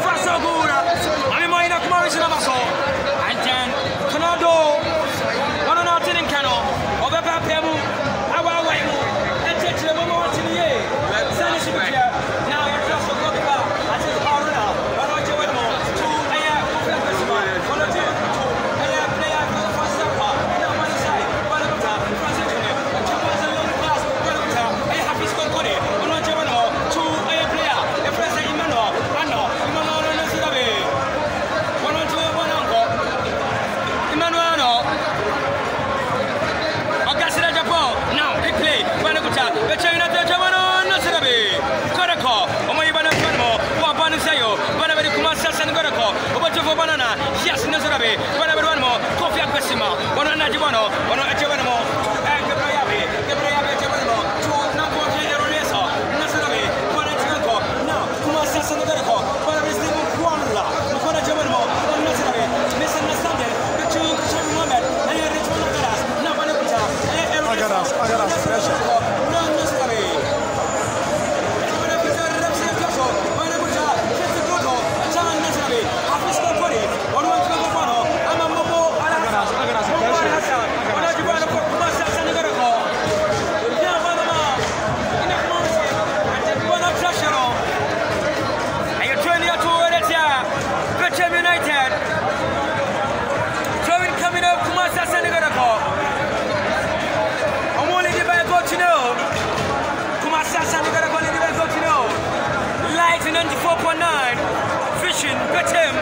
faço faça gura! I got yi bana fɛn mɔ a 94.9 fishing. Bet him.